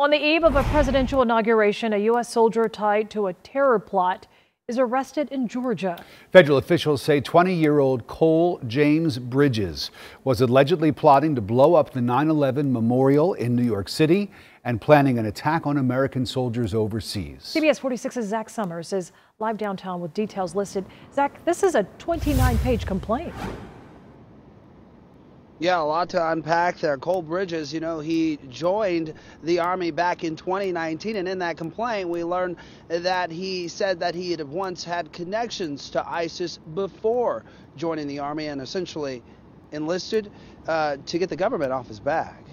On the eve of a presidential inauguration, a U.S. soldier tied to a terror plot is arrested in Georgia. Federal officials say 20 year old Cole James Bridges was allegedly plotting to blow up the 9 11 memorial in New York City and planning an attack on American soldiers overseas. CBS 46's Zach Summers is live downtown with details listed. Zach, this is a 29 page complaint. Yeah, a lot to unpack there. Cole Bridges, you know, he joined the Army back in 2019, and in that complaint, we learned that he said that he had once had connections to ISIS before joining the Army and essentially enlisted uh, to get the government off his back.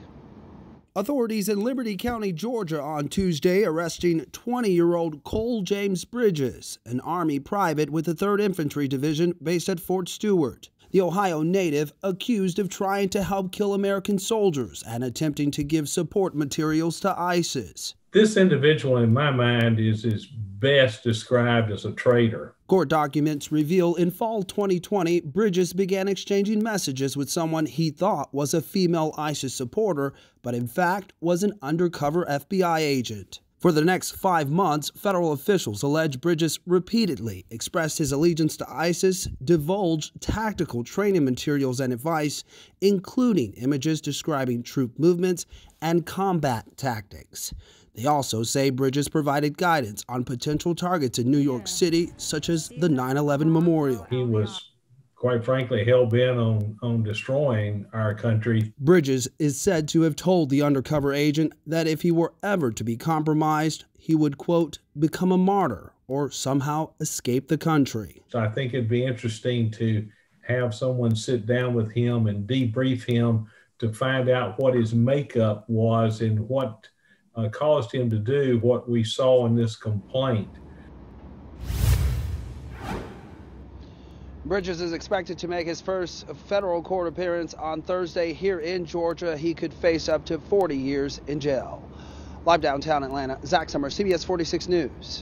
Authorities in Liberty County, Georgia on Tuesday arresting 20 year old Cole James Bridges, an Army private with the 3rd Infantry Division based at Fort Stewart the Ohio native accused of trying to help kill American soldiers and attempting to give support materials to ISIS. This individual, in my mind, is, is best described as a traitor. Court documents reveal in fall 2020, Bridges began exchanging messages with someone he thought was a female ISIS supporter, but in fact was an undercover FBI agent. For the next five months, federal officials allege Bridges repeatedly expressed his allegiance to ISIS, divulged tactical training materials and advice, including images describing troop movements and combat tactics. They also say Bridges provided guidance on potential targets in New York City, such as the 9 11 memorial. He was quite frankly, hell bent on, on destroying our country. Bridges is said to have told the undercover agent that if he were ever to be compromised, he would, quote, become a martyr or somehow escape the country. So I think it'd be interesting to have someone sit down with him and debrief him to find out what his makeup was and what uh, caused him to do what we saw in this complaint. Bridges is expected to make his first federal court appearance on Thursday here in Georgia. He could face up to 40 years in jail. Live downtown Atlanta, Zach Summer, CBS 46 News.